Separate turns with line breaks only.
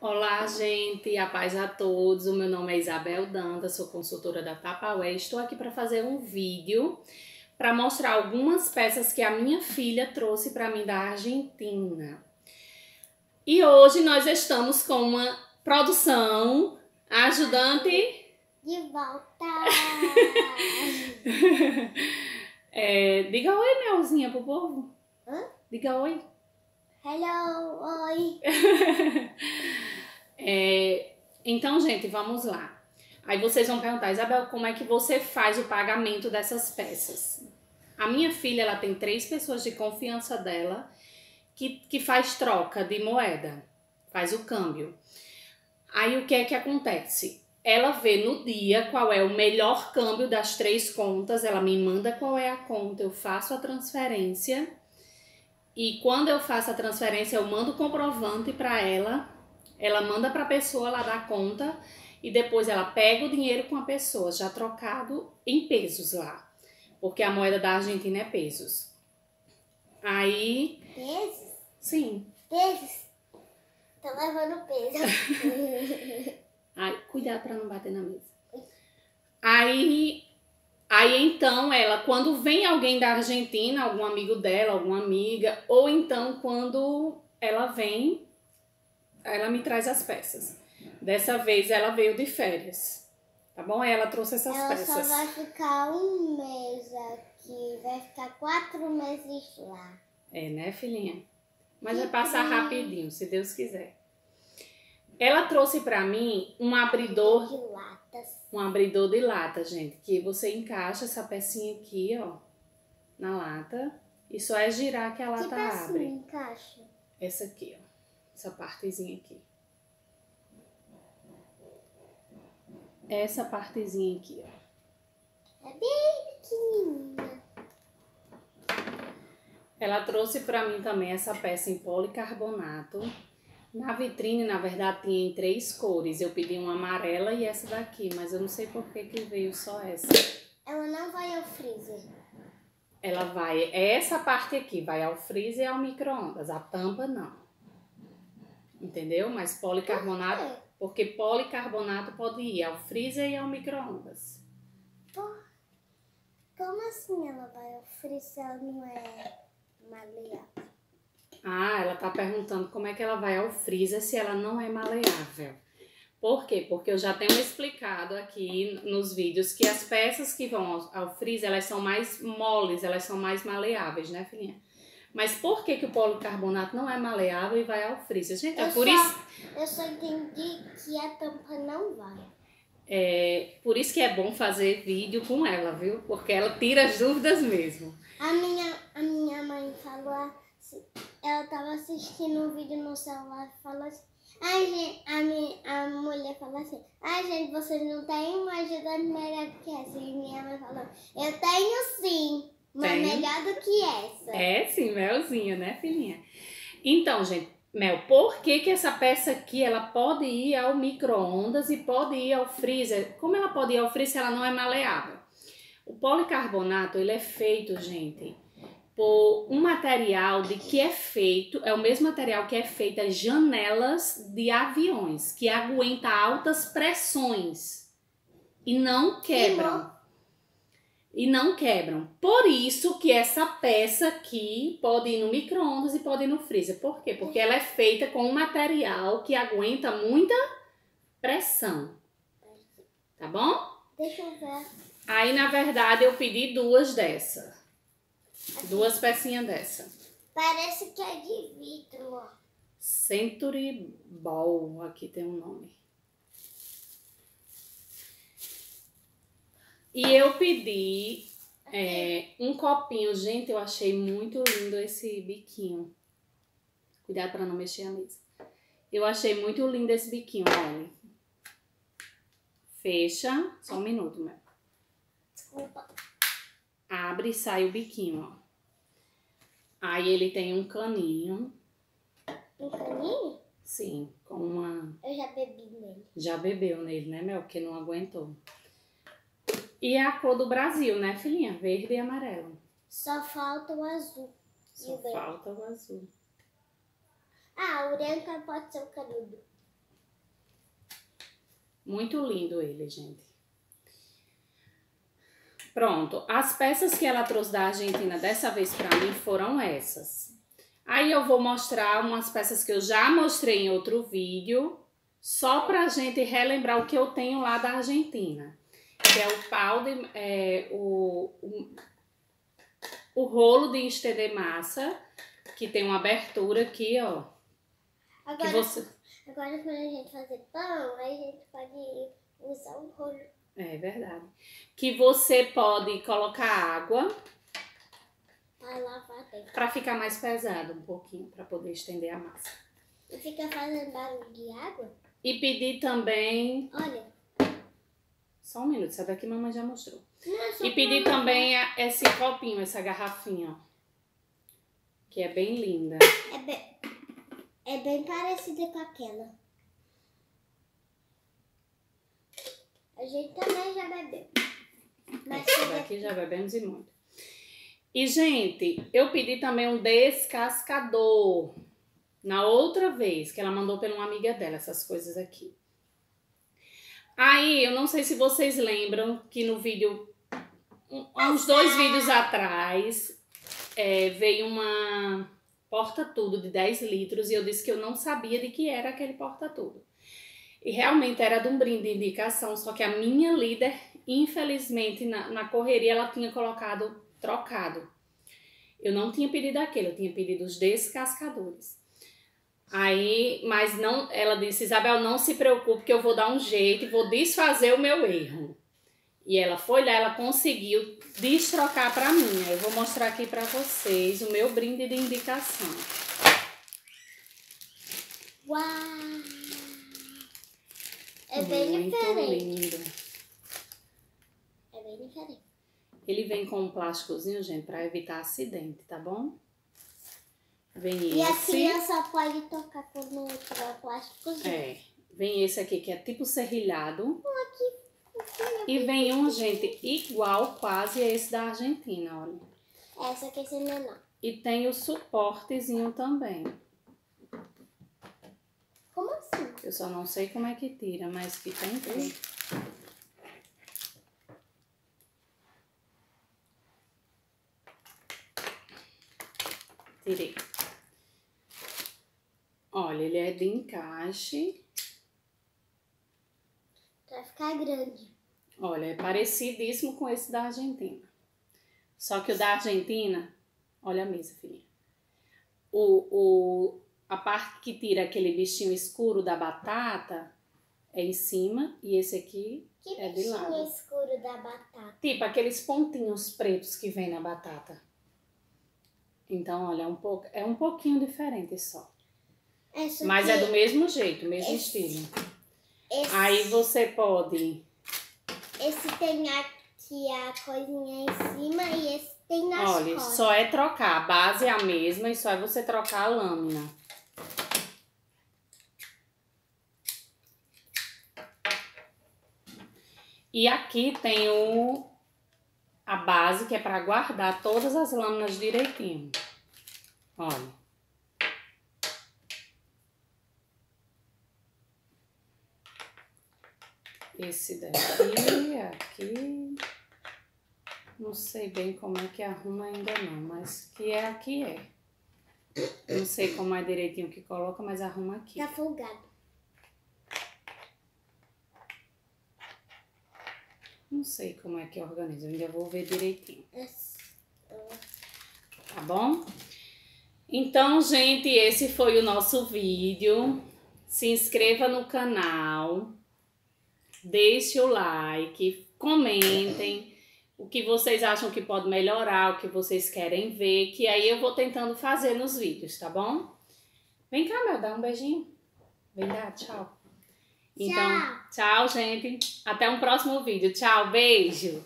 Olá, gente, a paz a todos. O meu nome é Isabel Danda, sou consultora da Tapaué. Estou aqui para fazer um vídeo para mostrar algumas peças que a minha filha trouxe para mim da Argentina. E hoje nós estamos com uma produção ajudante
De volta!
É, diga oi, Melzinha, pro povo.
Hã?
Diga oi.
Hello, oi!
É, então, gente, vamos lá. Aí vocês vão perguntar, Isabel, como é que você faz o pagamento dessas peças? A minha filha, ela tem três pessoas de confiança dela que, que faz troca de moeda, faz o câmbio. Aí o que é que acontece? Ela vê no dia qual é o melhor câmbio das três contas, ela me manda qual é a conta, eu faço a transferência e quando eu faço a transferência eu mando o comprovante para ela, ela manda para a pessoa lá da conta e depois ela pega o dinheiro com a pessoa já trocado em pesos lá, porque a moeda da Argentina é pesos. Aí,
Pesos?
sim,
Pesos? Tô levando peso.
Ai, cuidado para não bater na mesa. Aí, aí então ela, quando vem alguém da Argentina, algum amigo dela, alguma amiga, ou então quando ela vem, ela me traz as peças. Dessa vez ela veio de férias, tá bom? Aí ela trouxe essas
Ela só
peças.
vai ficar um mês aqui, vai ficar quatro meses lá.
É, né, filhinha? Mas vai passar rapidinho, se Deus quiser. Ela trouxe pra mim um abridor
De latas.
um abridor de lata, gente, que você encaixa essa pecinha aqui, ó, na lata, e só é girar que a
Que
lata
pecinha
abre.
encaixa?
Essa aqui, ó, essa partezinha aqui. Essa partezinha aqui, ó.
É bem pequenininha.
Ela trouxe pra mim também essa peça em policarbonato. Na vitrine, na verdade, tinha em três cores. Eu pedi uma amarela e essa daqui, mas eu não sei por que que veio só essa.
Ela não vai ao freezer.
Ela vai, essa parte aqui vai ao freezer e ao micro-ondas, a tampa não. Entendeu? Mas policarbonato,
Por
porque policarbonato pode ir ao freezer e ao micro-ondas.
Como assim ela vai ao freezer se ela não é maleável?
Perguntando como é que ela vai ao freezer se ela não é maleável. Por quê? Porque eu já tenho explicado aqui nos vídeos que as peças que vão ao, ao freezer, elas são mais moles, elas são mais maleáveis, né, filhinha? Mas por que, que o policarbonato não é maleável e vai ao freezer? Gente, é
Eu
por
só-
isso...
Eu só entendi que a tampa não vai.
É, por isso que é bom fazer vídeo com ela, viu? Porque ela tira as dúvidas mesmo.
A minha, a minha mãe falou ela tava assistindo um vídeo no celular e falou assim, ai gente, a, minha, a mulher falou assim, ai gente, vocês não têm uma ajudante melhor que essa. E minha mãe falou, eu tenho sim, uma
Tem?
melhor do que essa.
É sim, melzinho, né, filhinha? Então, gente, Mel, por que, que essa peça aqui ela pode ir ao micro-ondas e pode ir ao freezer? Como ela pode ir ao freezer se ela não é maleável? O policarbonato, ele é feito, gente, por um material de que é feito, é o mesmo material que é feito as janelas de aviões, que aguenta altas pressões e não quebram. E não quebram. Por isso que essa peça aqui pode ir no micro-ondas e pode ir no freezer. Por quê? Porque ela é feita com um material que aguenta muita pressão. Tá bom?
Deixa eu ver.
Aí, na verdade, eu pedi duas dessa. Duas pecinhas dessa.
Parece que é de vidro, ó.
Century Ball, aqui tem um nome. E eu pedi é, um copinho. Gente, eu achei muito lindo esse biquinho. Cuidado para não mexer a mesa. Eu achei muito lindo esse biquinho, olha. Fecha. Só um minuto, meu.
Desculpa.
Abre e sai o biquinho, ó. Aí ele tem um caninho.
Um caninho?
Sim, com uma
Eu já bebi nele.
Já bebeu nele, né, Mel? Porque não aguentou. E é a cor do Brasil, né, filhinha? Verde e amarelo.
Só falta o azul.
Só
o
falta o azul.
Ah, o branco pode ser o canudo.
Muito lindo ele, gente. Pronto, as peças que ela trouxe da Argentina dessa vez para mim foram essas. Aí eu vou mostrar umas peças que eu já mostrei em outro vídeo, só pra gente relembrar o que eu tenho lá da Argentina. Que é o pau de, é, o, o, o rolo de estender massa, que tem uma abertura aqui, ó.
Agora,
que você...
agora quando a gente fazer pão, a gente pode usar o rolo.
É verdade. Que você pode colocar água para ficar mais pesado um pouquinho, para poder estender a massa.
E fica fazendo barulho de água.
E pedir também.
Olha.
Só um minuto, essa daqui a mamãe já mostrou.
Não, é
E pedir também a- esse copinho, essa garrafinha, ó. Que é bem linda.
É bem, é bem parecida com aquela. A gente também já bebeu. Mas
Essa daqui já bebemos e muito. E, gente, eu pedi também um descascador. Na outra vez, que ela mandou pela uma amiga dela, essas coisas aqui. Aí, eu não sei se vocês lembram que no vídeo, um- uns dois vídeos atrás, é, veio uma porta-tudo de 10 litros e eu disse que eu não sabia de que era aquele porta-tudo. E realmente era de um brinde de indicação, só que a minha líder, infelizmente, na, na correria, ela tinha colocado trocado. Eu não tinha pedido aquele, eu tinha pedido os descascadores. Aí, mas não, ela disse, Isabel, não se preocupe que eu vou dar um jeito e vou desfazer o meu erro. E ela foi lá, ela conseguiu destrocar para mim. Eu vou mostrar aqui para vocês o meu brinde de indicação.
Uau! É bem
Muito
diferente.
lindo.
É bem diferente.
Ele vem com um plásticozinho, gente, para evitar acidente, tá bom? Vem
E a
esse.
criança pode tocar quando tiver o plástico.
É, vem esse aqui que é tipo serrilhado. E vem um, gente, igual quase a esse da Argentina, olha.
Essa aqui é menor.
E tem o suportezinho também. Eu só não sei como é que tira, mas que tem tudo. Tirei. Olha, ele é de encaixe.
Vai ficar grande.
Olha, é parecidíssimo com esse da Argentina. Só que o da Argentina, olha a mesa, filhinha. O, o, a parte que tira aquele bichinho escuro da batata é em cima e esse aqui
Que
É de
bichinho
lado.
escuro da batata.
Tipo aqueles pontinhos pretos que vem na batata. Então, olha, é um, pouco, é um pouquinho diferente só.
Essa
Mas
aqui,
é do mesmo jeito, mesmo
Esse-
estilo.
esse,
Aí você pode.
esse tem aqui a coisinha em cima e esse tem nas
Olha,
costas.
só é trocar. A base é a mesma e só é você trocar a lâmina. E aqui tem o a base que é para guardar todas as lâminas direitinho. Olha. Esse daqui, aqui. Não sei bem como é que arruma ainda não, mas que é aqui é. Não sei como é direitinho que coloca, mas arruma aqui.
Tá folgado.
Não sei como é que organiza, ainda vou ver direitinho,
Esse-
tá bom? Então, gente, esse foi o nosso vídeo. Se inscreva no canal, deixe o like, comentem o que vocês acham que pode melhorar, o que vocês querem ver, que aí eu vou tentando fazer nos vídeos, tá bom? Vem cá, meu, dá um beijinho. Vem dar, tchau. Então, tchau, gente. Até um próximo vídeo. Tchau, beijo.